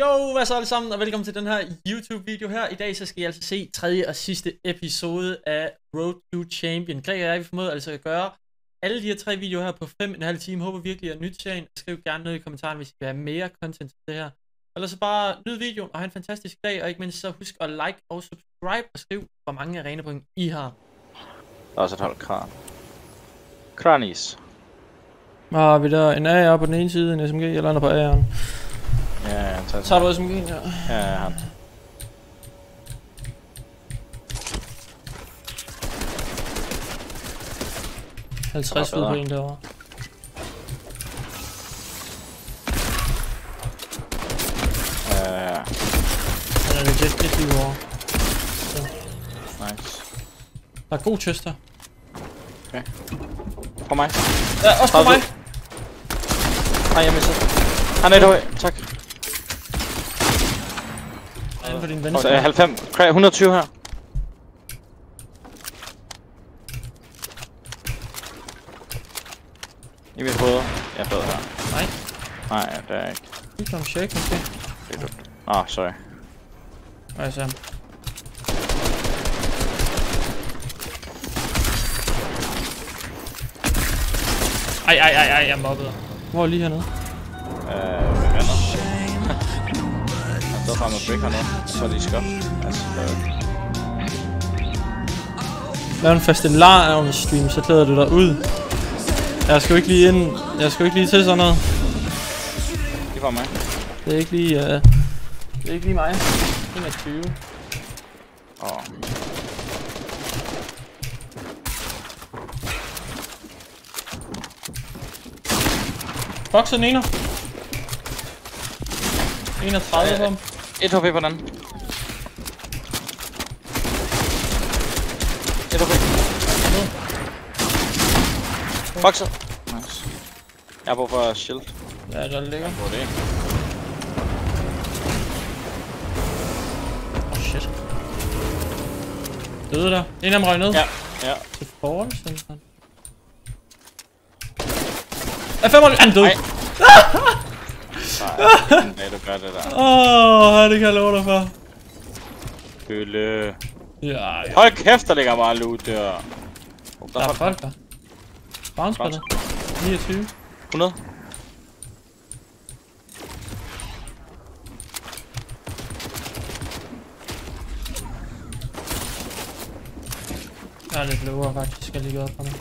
Jo, hvad så alle sammen, og velkommen til den her YouTube-video her. I dag så skal I altså se tredje og sidste episode af Road to Champion. Græk og jeg, vi formået altså at gøre alle de her tre videoer her på 5,5 timer. Håber virkelig, at nyt serien. Skriv gerne noget i kommentaren, hvis I vil have mere content til det her. Og så bare nyd videoen og have en fantastisk dag, og ikke mindst så husk at like og subscribe og skriv, hvor mange arenapoint I har. Der er også et hold kran. Kranis. Og har vi der en AR på den ene side, en SMG, eller andre på AR'en. Ja, ja, tager Så har du SMG'en. Ja, ja, han. Ja. 50 ud på en derovre. Ja, Han er legit et liv over. nice. Der er god chest her. På mig. Ja, også på Har mig. Nej, jeg missede. Han er et høj. Tak. Inden for din venstre. der er 90. Cra- 120 her. I mit hoved. Jeg er her. Nej. Nej, det er ikke. Lige kom shake måske. Det er dødt. Ah, sorry. Og jeg ser ham. Ej, ej, ej, ej, jeg er mobbet. Hvor er lige hernede? Øh? Frem med brick hernede. Så er de skop. Altså, øh, Lav en fastelavn stream, så klæder du dig ud. Jeg skal jo ikke lige ind. Jeg skal jo ikke lige til sådan noget. de får mig. Det er ikke lige, uh, det er ikke lige mig. 21. Åh. Boxer den ene. 31 på ham. 1 HP på den anden. 1 HP. Boxer. Nice. Jeg har brug for shield. Ja, der ligger. Er det? Oh shit. Døde der. En af dem røg ned. Ja. Ja. Til forholds, eller sådan. Fem år. Han død. Ej. Nej, du gør det der. Åh, oh, det kan jeg love dig for. Bølle. Ja, ja. Hold kæft, der ligger meget loot der. Oh, Der er folk der. Bounce på det. 29. 100. Jeg er lidt lavere faktisk, jeg ligger op på mig.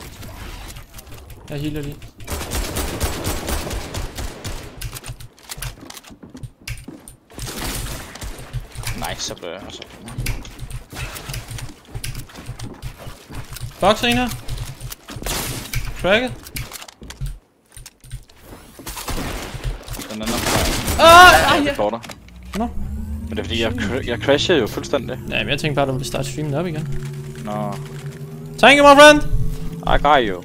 Jeg healer lige. Nice, så bliver jeg også. Boxer en her. Cracket. Den anden Ah, er ja. det går der. Nå. Men det er fordi, jeg, cr- jeg crashede jo fuldstændig. Nej, men jeg tænkte bare, at du ville starte streamen op igen. Nå. Thank you, my friend! I got you.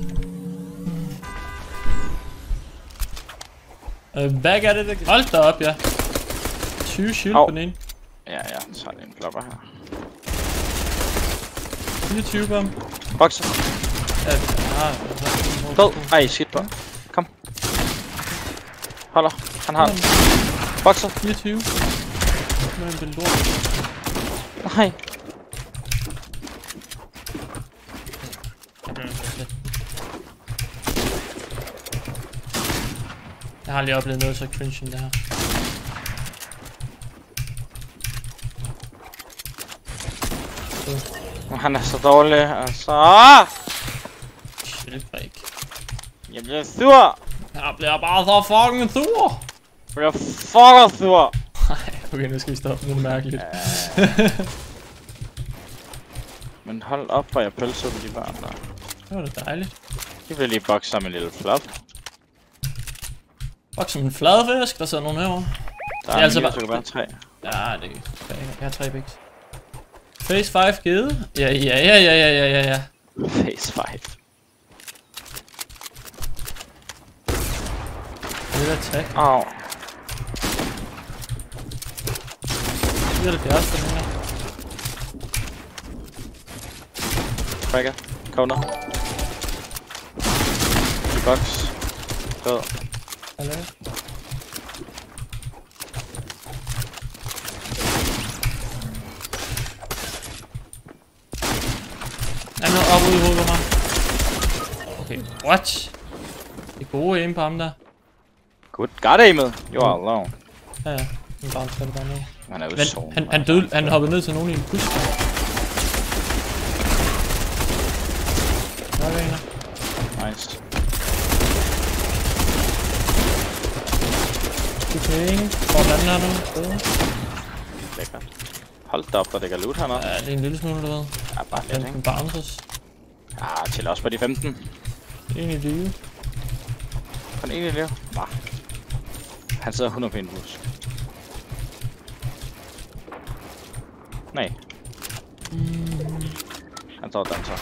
Uh, back at it. Hold da op, ja. 20 shield Au. på den ene. Ja, ja, så er det en blopper her. 24 på ham. Boxer. Ja, ah, Død. Ej, shit på. Kom. Holder. Han har den. Boxer. 24. Men er lort. Nej. Jeg har lige oplevet noget så cringe end det her. Han er så dårlig, altså. Ikke. Jeg bliver sur. Jeg bliver bare så fucking sur. Jeg bliver fucker sur. Nej, okay, nu skal vi stoppe. Er det mærkeligt. Men hold op, hvor jeg pølser på de børn der. Det var da dejligt. De bliver lige bokset som en lille flop. Fuck som en fladfisk, der sidder nogen herovre. Der er er altså altså bare- bare tre. Ja, det er Jeg har tre bigs. Phase 5 givet. Ja, ja, ja, ja, ja, ja, ja, ja. Phase 5. Det er attack. Au. 74 på den her. Cracker. Corner. I box. Død. Hallo. ud i hovedet på mig. Okay, what? Det er gode aim på ham der. Good. Got aimet. You are alone. Ja, ja. Han bare skal det bare ned. Han er jo Men så. han, han døde, han hoppede ned til nogen i en bus. Der er en. Nice. Okay, hvor den anden her nu? Lækkert. Hold da op, der ligger loot hernede. Ja, det er en lille smule, eller hvad? Ja, bare lidt, 15 ikke? bounces. Ja, til også på de 15. En i live. Kun en i liv. Nah. Han sidder 100 på en bus. Nej. Han står og danser.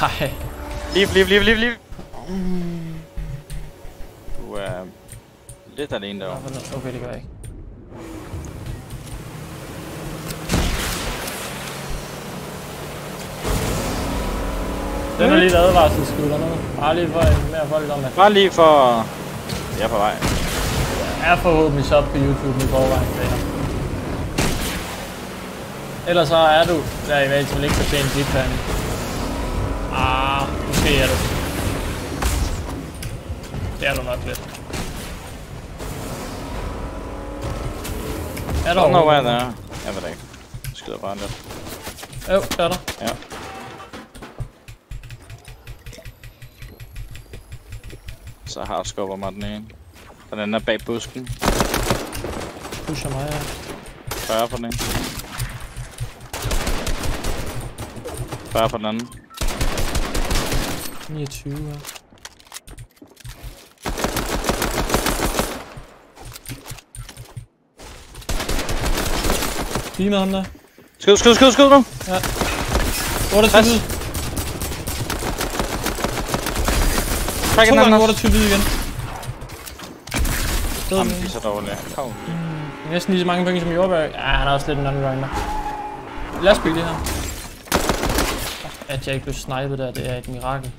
Nej. Liv, liv, liv, liv, liv. Du er lidt alene derovre. Okay, det gør jeg ikke. Den er lige et advarselsskud dernede. Bare lige for en mere folk om, at Bare lige for... Jeg er på vej. jeg er forhåbentlig så på YouTube i forvejen. venner. Ellers så er du der i hvert fald ikke fortjent dit fan. Ah, måske er du. Det er du nok lidt. Er der overhovedet. Jeg ved det ikke. Skyder bare lidt. Jo, der er der. Ja. Så har skubber mig den ene. Den anden er bag busken. Pusher mig, ja. 40 for den ene. 40 for den anden. 29, ja. Lige med ham der. Skyd, skyd, skyd, skyd nu! Ja. 68. Træk To gange anden hvor er også. der hvid igen. Jamen, med. de er så dårlige. Kom. Næsten lige så mange penge som Jordberg. Ja, han er også lidt en undergrinder. Lad os bygge det her. At jeg ikke blev snipet der, det er et mirakel.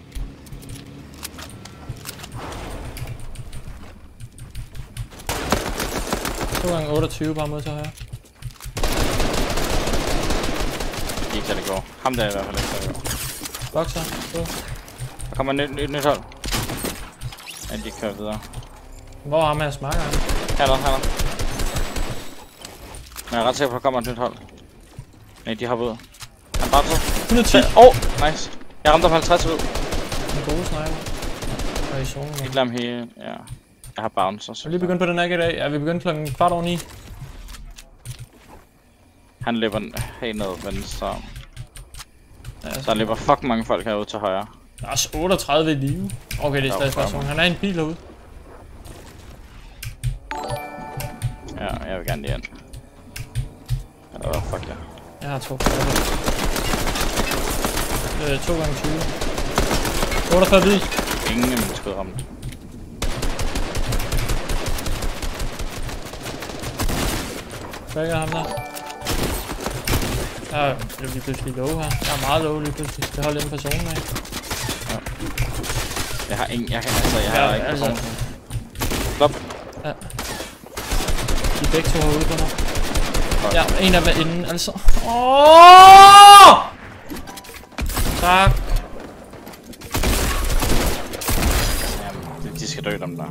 To gange 28 bare mod til højre. Ikke særlig gode. Ham der er i hvert fald ikke særlig god. Boxer. Go. Der kommer et nyt, nyt, nyt hold. Ja, de kører videre. Hvor er ham her smakker han? Hernede, hernede. Men jeg er ret sikker på, at der kommer et nyt hold. Nej, de hopper ud. Han bare 110. Åh, oh, nice. Jeg ramte ham 50 ud. En god sniper. Og i zonen. Ikke lad ham hele. Ja. Jeg har bounce også. Jeg er lige begyndt på den her i dag. Ja, vi begyndte klokken kvart over 9. Han løber helt ned venstre. Ja, Der løber fuck mange folk herude til højre. Der er også 38 i live. Okay, det er Der stadig første Han er en bil herude. Ja, jeg vil gerne lige ind. Eller hvad fuck ja. Jeg har to. Øh, 2 gange 20. 48 hvid. Ingen af mine skud ramt. Frækker ham der. Det er lige pludselig low her. Jeg er meget low lige pludselig. Det holder for zonen af. Jeg har ingen, jeg kan altså, jeg har Ja, ikke altså. altså. Stop. De er begge to herude på mig. Ja, en af hver ende, altså. Åh! Tak. Jamen, de, skal dø dem der.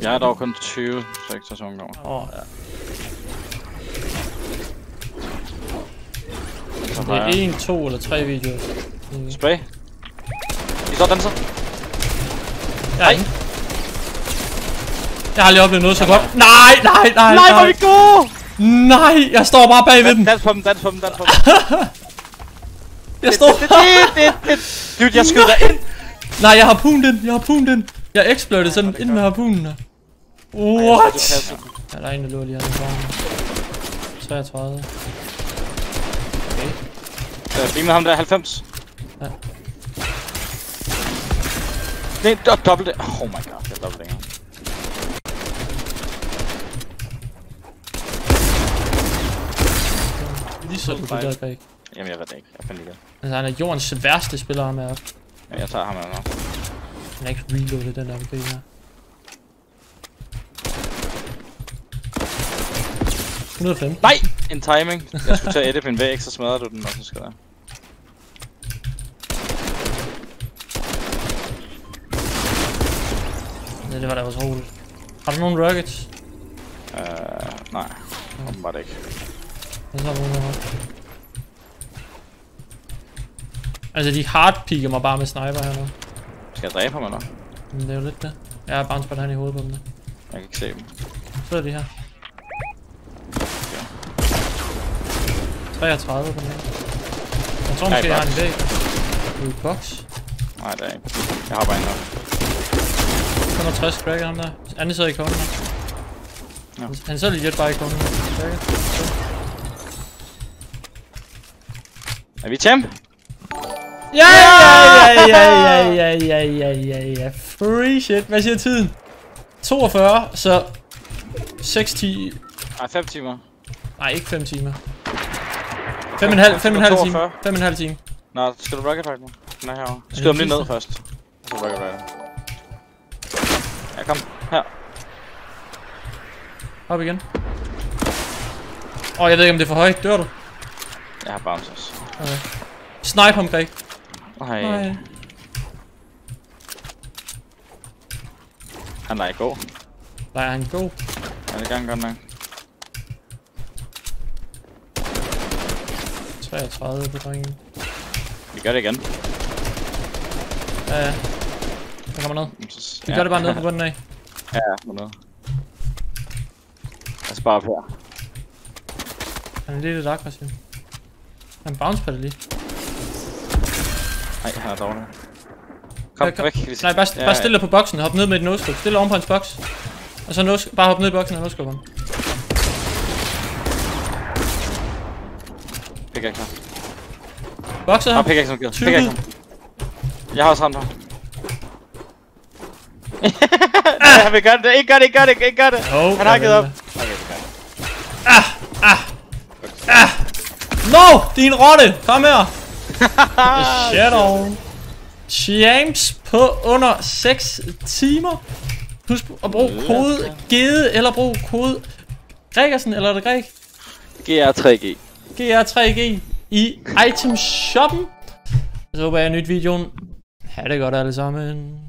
Jeg er dog kun 20 sektorer over. Åh, ja. Så Det er jeg. en, to eller tre videoer. Spray. Og danser. Jeg har ingen. Jeg har aldrig oplevet noget så godt. Nej, nej, nej, Nej, hvor er nej. vi gode! Nej, jeg står bare bag ved den. Dans på dem, dans på dem, dans på dem. Jeg står Det, det, det, det. Dude, jeg skyder ind. Nej, jeg har punen den. Jeg har punen den. Jeg exploded sådan ind med harpunen der. What? Ja, der er en, der lå lige her i foran. 33. Øh, Beam med ham der 90. Ja. Nej, do dobbelt det. Oh my god, det er dobbelt det. Lige så du bag. Jamen, jeg ved det ikke. Jeg fandt ikke. Altså, han er jordens værste spiller, ham er. Ja, jeg tager ham med mig. Han er ikke reloadet den der MG her. ...115. Nej! En timing. Jeg skulle tage edit min væg, så smadrer du den, og så skal der. Det var da også roligt. Har du nogle rockets? Øh, nej. Åbenbart ikke. Hvad så er der nogle Altså, de hardpiker mig bare med sniper her nu. Skal jeg dræbe ham eller? Men det er jo lidt det. Jeg har bare han i hovedet på dem. der. Jeg kan ikke se dem. Så er de her. 33 på den her. Jeg tror måske, jeg har en væg. I box. Nej, det er ikke. Jeg har bare en nok. 65 cracker ham der. Anden sidder i konen. Ja. Han- Han sidder legit bare i konen. Er vi champ? Ja, ja, ja, ja, ja, ja, ja, ja, ja. Free shit. Hvad siger tiden? 42, så 6 10... Nej, 5 timer. Nej, ikke 5 timer. 5 en halv, 5 en halv time. 42. 5 en halv time. Nå, skal du rocket fight nu? Den er herovre. Skyd ham lige ned først. Så rocket fight. Ja, kom. Her. Op igen. Åh, oh, jeg ved ikke om det er for højt. Dør du? Jeg har bouncers. Okay. Snipe ham, Greg. Nej. Nej. Han lader gå. Nej, han god. Han er i gang godt nok. 33 på drengen. Vi gør det igen. Ja, ja. Der kommer noget. Vi gør det bare ned på bunden af. Ja, ja, noget. Jeg sparer op her. Han er lige lidt aggressiv. Han bounce på det lige. Nej, han er dårlig. Kom, Ja, kom. væk. Vi skal- Nej, bare, Ja, bare stille dig på boksen. Hop ned med et no-scope. Stille oven på hans boks. Og så no bare hop ned i boksen og no-scope ham. Pickaxe. Bokset ham. pickaxe givet. Tykket. Pickaxe. Jeg har også ramt ham. Ja, vi gør det. Ikke gør det, ikke gør det, ikke gør det. Jo, Han har givet op. Okay, vi gør det. No! Din rotte! Kom her! Shadow. Champs på under 6 timer. Husk at bruge kode GEDE eller brug kode Gregersen, eller er det Greg? GR3G. GR3G i item shoppen. Så håber jeg, nyt videoen. Ha' det godt alle sammen.